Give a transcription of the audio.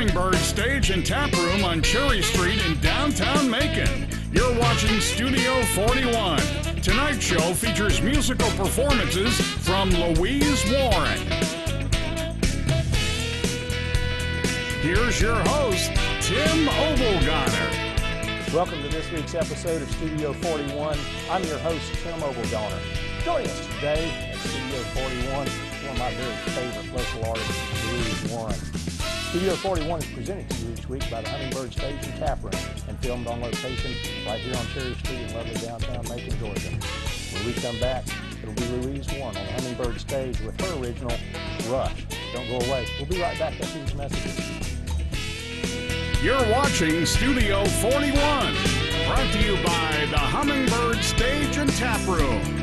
Stage and Tap Room on Cherry Street in downtown Macon. You're watching Studio 41. Tonight's show features musical performances from Louise Warren. Here's your host, Tim Obelgoner. Welcome to this week's episode of Studio 41. I'm your host, Tim Obelgoner. Joining us today at Studio 41, one of my very favorite local artists, Louise Warren. Studio 41 is presented to you each week by the Hummingbird Stage and Tap Room and filmed on location right here on Cherry Street in lovely downtown Macon, Georgia. When we come back, it'll be Louise Warren on the Hummingbird Stage with her original Rush. Don't go away. We'll be right back after these messages. You're watching Studio 41, brought to you by the Hummingbird Stage and Tap Room.